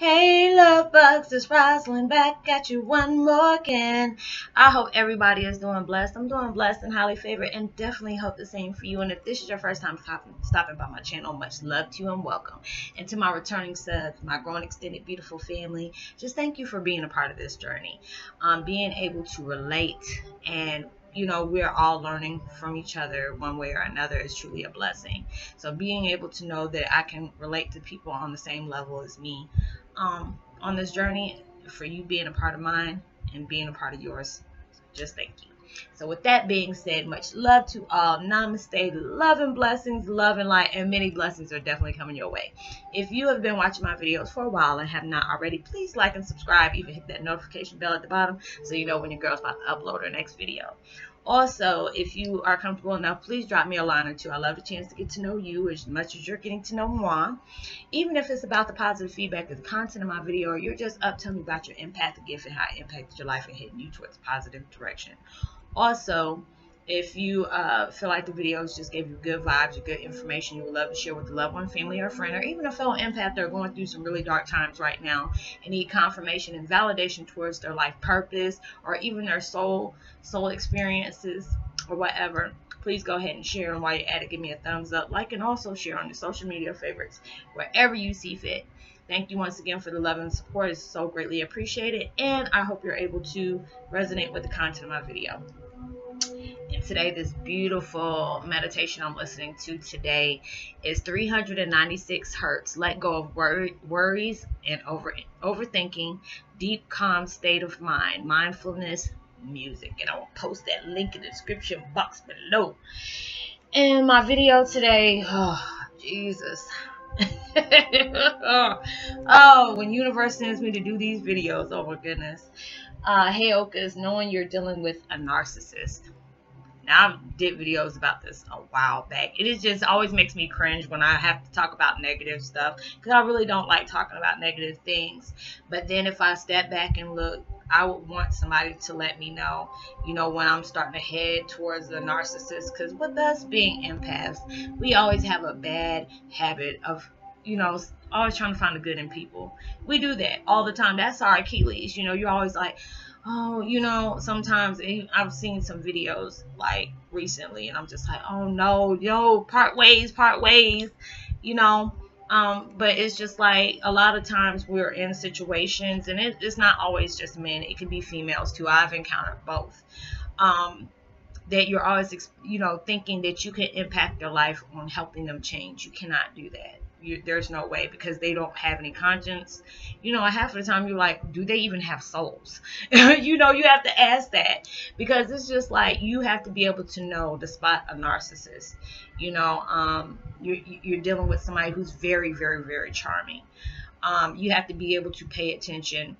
Hey, love bugs, it's Roslynn back at you one more again. I hope everybody is doing blessed. I'm doing blessed and highly favored, and definitely hope the same for you. And if this is your first time stopping by my channel, much love to you and welcome. And to my returning subs, my growing extended beautiful family, just thank you for being a part of this journey. Um, being able to relate and you know, we're all learning from each other one way or another is truly a blessing. So being able to know that I can relate to people on the same level as me um, on this journey, for you being a part of mine and being a part of yours, just thank you. So with that being said, much love to all. Namaste. Love and blessings, love and light, and many blessings are definitely coming your way. If you have been watching my videos for a while and have not already, please like and subscribe. Even hit that notification bell at the bottom so you know when your girl's about to upload her next video. Also, if you are comfortable enough, please drop me a line or two. I love the chance to get to know you as much as you're getting to know moi. Even if it's about the positive feedback of the content of my video, or you're just up telling me about your impact, empathic gift and how it impacted your life and hitting you towards positive direction. Also, if you uh, feel like the videos just gave you good vibes or good information you would love to share with a loved one, family, or friend, or even a fellow empath that are going through some really dark times right now and need confirmation and validation towards their life purpose or even their soul soul experiences or whatever, please go ahead and share. And while you're at it, give me a thumbs up, like, and also share on your social media favorites wherever you see fit. Thank you once again for the love and support. It's so greatly appreciated. And I hope you're able to resonate with the content of my video. Today, this beautiful meditation I'm listening to today is 396 hertz. Let go of wor worries and over overthinking. Deep, calm state of mind. Mindfulness music. And I will post that link in the description box below. And my video today, oh, Jesus. oh, when universe sends me to do these videos, oh my goodness. Uh, Heyokas, knowing you're dealing with a narcissist. Now I did videos about this a while back. It is just always makes me cringe when I have to talk about negative stuff because I really don't like talking about negative things. But then if I step back and look, I would want somebody to let me know, you know, when I'm starting to head towards the narcissist. Because with us being empaths, we always have a bad habit of, you know, always trying to find the good in people. We do that all the time. That's our Achilles. You know, you're always like, oh, you know, sometimes I've seen some videos like recently, and I'm just like, oh no, yo, part ways, part ways, you know. Um, but it's just like a lot of times we're in situations, and it, it's not always just men; it can be females too. I've encountered both. Um, that you're always, you know, thinking that you can impact their life on helping them change. You cannot do that you, there's no way because they don't have any conscience. You know, half of the time you're like, do they even have souls? you know, you have to ask that because it's just like you have to be able to know to spot a narcissist. You know, um, you're, you're dealing with somebody who's very, very, very charming. Um, you have to be able to pay attention.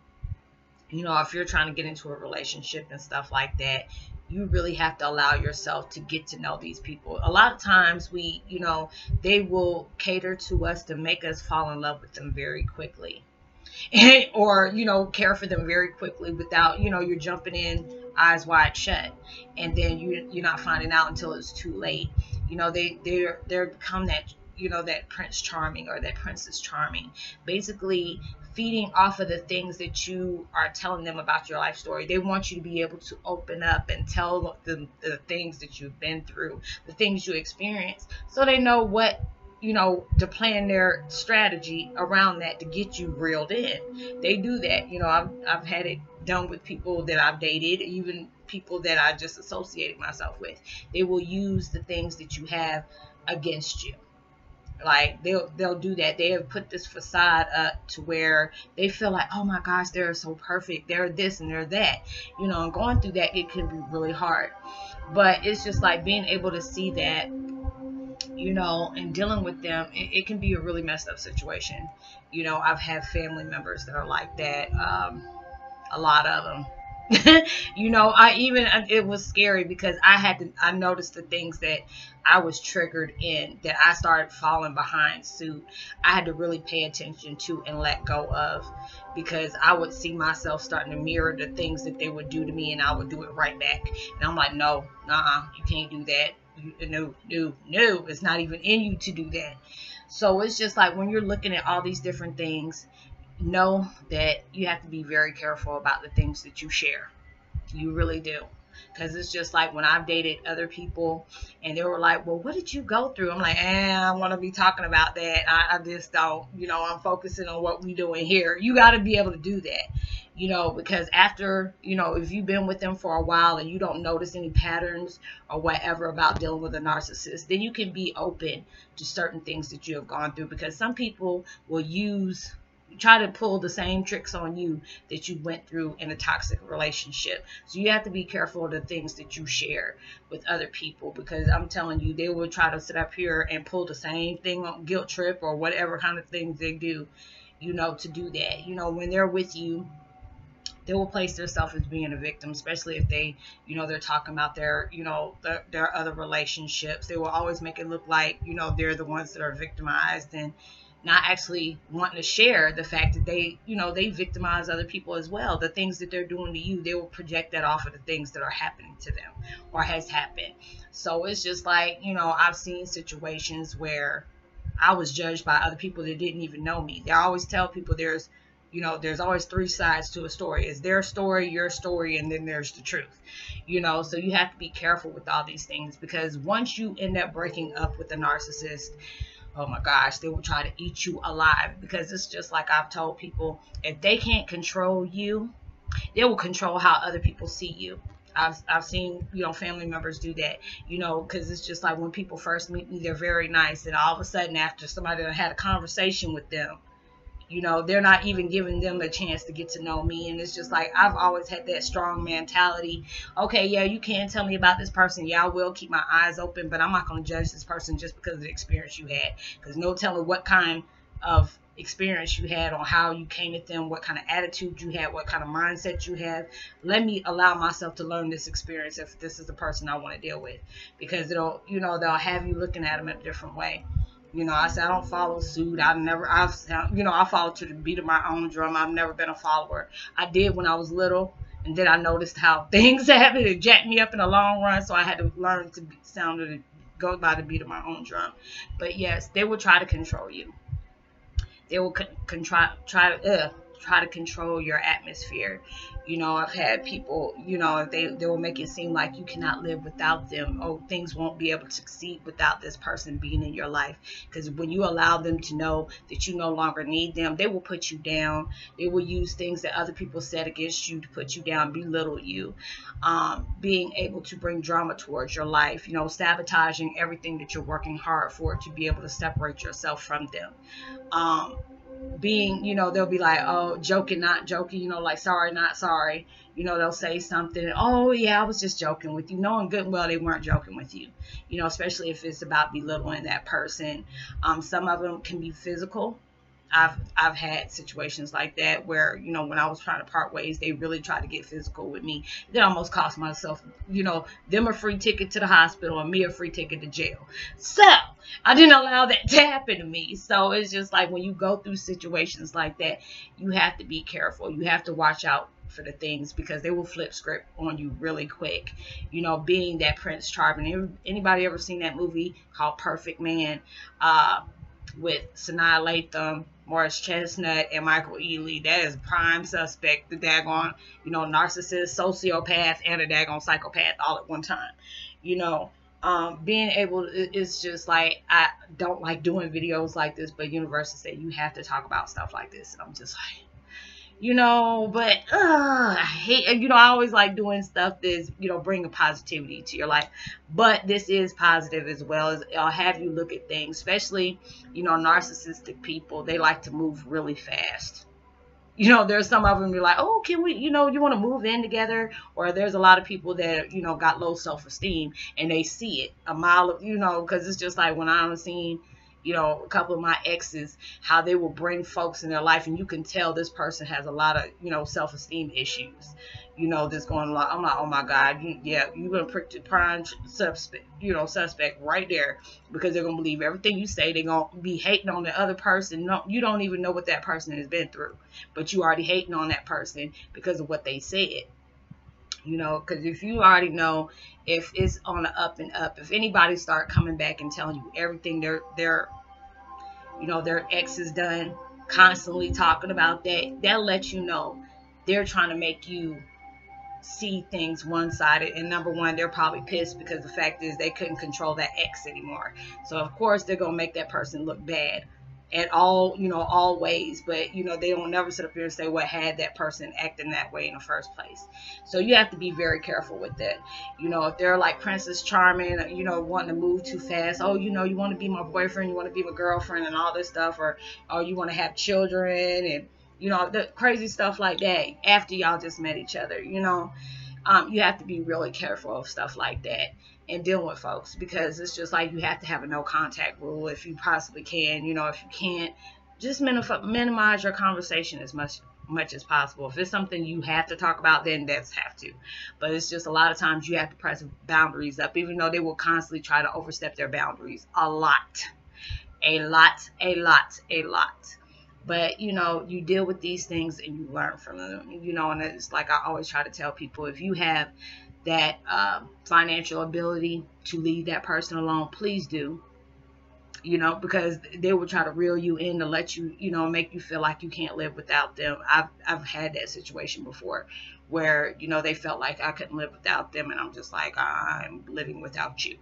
You know, if you're trying to get into a relationship and stuff like that, you really have to allow yourself to get to know these people. A lot of times we, you know, they will cater to us to make us fall in love with them very quickly. or, you know, care for them very quickly without, you know, you're jumping in eyes wide shut and then you you're not finding out until it's too late. You know, they they're they're become that you know that prince charming or that princess charming basically feeding off of the things that you are telling them about your life story. They want you to be able to open up and tell them the things that you've been through, the things you experience, so they know what you know to plan their strategy around that to get you reeled in. They do that. You know, I've I've had it done with people that I've dated, even people that I just associated myself with. They will use the things that you have against you like they'll they'll do that. They have put this facade up to where they feel like oh my gosh they're so perfect. They're this and they're that. You know and going through that it can be really hard. But it's just like being able to see that you know and dealing with them it, it can be a really messed up situation. You know i've had family members that are like that um, a lot of them you know, I even it was scary because I had to I noticed the things that I was triggered in that I started falling behind suit. I had to really pay attention to and let go of because I would see myself starting to mirror the things that they would do to me and I would do it right back. And I'm like, no, nah, you can't do that. You, no, no, no, it's not even in you to do that. So it's just like when you're looking at all these different things know that you have to be very careful about the things that you share. You really do. Because it's just like when I've dated other people and they were like, Well, what did you go through? I'm like, eh, I want to be talking about that. I, I just don't, you know, I'm focusing on what we're doing here. You got to be able to do that you know, because after, you know, if you've been with them for a while and you don't notice any patterns or whatever about dealing with a narcissist, then you can be open to certain things that you have gone through because some people will use try to pull the same tricks on you that you went through in a toxic relationship. So you have to be careful of the things that you share with other people because I'm telling you, they will try to sit up here and pull the same thing on guilt trip or whatever kind of things they do, you know, to do that. You know, when they're with you, they will place themselves as being a victim, especially if they, you know, they're talking about their, you know, their, their other relationships. They will always make it look like, you know, they're the ones that are victimized and not actually wanting to share the fact that they, you know, they victimize other people as well. The things that they're doing to you, they will project that off of the things that are happening to them or has happened. So it's just like, you know, I've seen situations where I was judged by other people that didn't even know me. They always tell people there's you know there's always three sides to a story it's their story your story and then there's the truth you know so you have to be careful with all these things because once you end up breaking up with a narcissist oh my gosh they will try to eat you alive. Because it's just like i've told people if they can't control you they will control how other people see you. I've, I've seen you know family members do that you know because it's just like when people first meet me they're very nice. And all of a sudden after somebody had a conversation with them you know they're not even giving them a chance to get to know me. And it's just like i've always had that strong mentality. Okay yeah you can tell me about this person. Yeah i will keep my eyes open but i'm not going to judge this person just because of the experience you had. Because no telling what kind of experience you had on how you came at them what kind of attitude you had what kind of mindset you have. Let me allow myself to learn this experience if this is the person i want to deal with. Because it'll you know they'll have you looking at them in a different way you know, I said I don't follow suit. I've never, I've, you know, I follow to the beat of my own drum. I've never been a follower. I did when I was little, and then I noticed how things happened. It jacked me up in the long run, so I had to learn to sound to go by the beat of my own drum. But yes, they will try to control you. They will con- con- try, try to, uh, try to control your atmosphere. You know, I've had people, you know, they, they will make it seem like you cannot live without them. Oh, things won't be able to succeed without this person being in your life. Because when you allow them to know that you no longer need them, they will put you down. They will use things that other people said against you to put you down, belittle you. Um, being able to bring drama towards your life, you know, sabotaging everything that you're working hard for to be able to separate yourself from them. Um, being, you know, they'll be like, oh, joking, not joking, you know, like sorry, not sorry. You know, they'll say something, oh, yeah, I was just joking with you, knowing good and well they weren't joking with you, you know, especially if it's about belittling that person. Um, some of them can be physical, I've I've had situations like that where you know when I was trying to part ways, they really tried to get physical with me. It almost cost myself, you know, them a free ticket to the hospital and me a free ticket to jail. So I didn't allow that to happen to me. So it's just like when you go through situations like that, you have to be careful. You have to watch out for the things because they will flip script on you really quick. You know, being that Prince Charming. Anybody ever seen that movie called Perfect Man? Uh, with Sanaa Lathan, Morris Chestnut, and Michael Ealy. That is prime suspect, the daggone, you know, narcissist, sociopath, and a daggone psychopath all at one time. You know, um, being able to, it's just like I don't like doing videos like this, but Universal said you have to talk about stuff like this. And I'm just like, you know, but uh, I hate, you know, I always like doing stuff that's, you know, bringing positivity to your life. But this is positive as well as I'll have you look at things, especially, you know, narcissistic people. They like to move really fast. You know, there's some of them you're like, oh, can we, you know, you want to move in together? Or there's a lot of people that, you know, got low self esteem and they see it a mile, of, you know, because it's just like when I'm seeing you know, a couple of my exes, how they will bring folks in their life, and you can tell this person has a lot of, you know, self esteem issues. You know, this going like, I'm like, oh my God, you, yeah, you're gonna prick the prime suspect, you know, suspect right there because they're gonna believe everything you say. They're gonna be hating on the other person. No, you don't even know what that person has been through, but you already hating on that person because of what they said you know because if you already know if it's on the up and up if anybody start coming back and telling you everything their their you know their ex is done constantly talking about that, that lets you know they're trying to make you see things one sided. And number one, they're probably pissed because the fact is they couldn't control that ex anymore. So, of course, they're going to make that person look bad at all, you know, all ways. But, you know, they don't never sit up here and say what had that person acting that way in the first place. So you have to be very careful with that. You know, if they're like Princess Charming, you know, wanting to move too fast, oh, you know, you want to be my boyfriend, you want to be my girlfriend and all this stuff, or, or you want to have children and, you know, the crazy stuff like that after y'all just met each other, you know. Um, you have to be really careful of stuff like that and dealing with folks because it's just like you have to have a no contact rule if you possibly can. You know, if you can't, just minimize your conversation as much much as possible. If it's something you have to talk about, then that's have to. But it's just a lot of times you have to press boundaries up, even though they will constantly try to overstep their boundaries a lot, a lot, a lot, a lot but you know you deal with these things and you learn from them you know and it's like i always try to tell people if you have that uh, financial ability to leave that person alone please do. You know because they will try to reel you in to let you you know make you feel like you can't live without them. I've i've had that situation before where you know they felt like i couldn't live without them and i'm just like i'm living without you.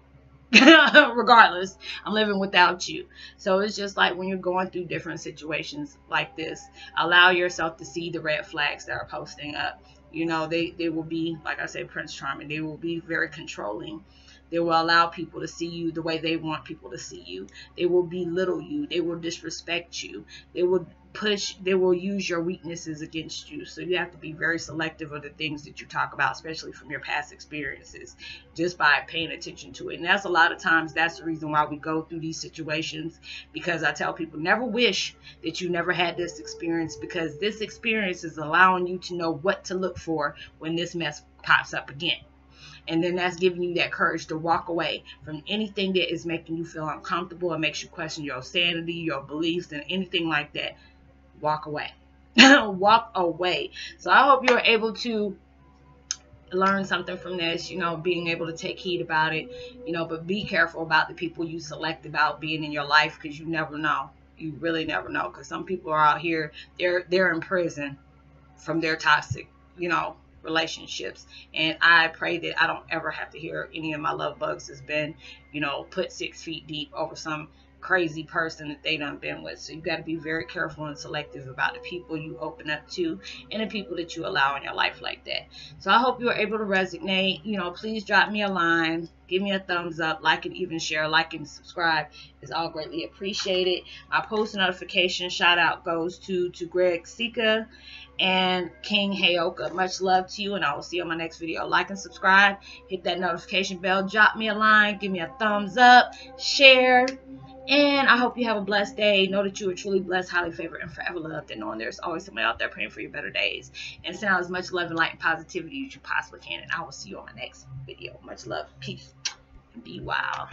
Regardless i'm living without you. So it's just like when you're going through different situations like this allow yourself to see the red flags that are posting up you know they they will be like i said prince charming. They will be very controlling they will allow people to see you the way they want people to see you. They will belittle you. They will disrespect you. They will push they will use your weaknesses against you. So you have to be very selective of the things that you talk about especially from your past experiences just by paying attention to it. And that's a lot of times that's the reason why we go through these situations because i tell people never wish that you never had this experience because this experience is allowing you to know what to look for when this mess pops up again and then that's giving you that courage to walk away from anything that is making you feel uncomfortable and makes you question your sanity, your beliefs, and anything like that walk away. walk away. So I hope you're able to learn something from this, you know, being able to take heed about it, you know, but be careful about the people you select about being in your life because you never know. You really never know because some people are out here, they're they're in prison from their toxic, you know, relationships. And I pray that I don't ever have to hear any of my love bugs has been, you know, put six feet deep over some crazy person that they done been with. So you got to be very careful and selective about the people you open up to and the people that you allow in your life like that. So I hope you are able to resonate. You know, please drop me a line. Give me a thumbs up, like and even share, like and subscribe It's all greatly appreciated. My post notification shout out goes to to Greg Sika and King Hayoka. Much love to you, and I will see you on my next video. Like and subscribe, hit that notification bell, drop me a line, give me a thumbs up, share, and I hope you have a blessed day. Know that you are truly blessed, highly favored, and forever loved. And knowing there's always somebody out there praying for your better days. And send out as much love and light and positivity as you possibly can. And I will see you on my next video. Much love, peace, and be wild.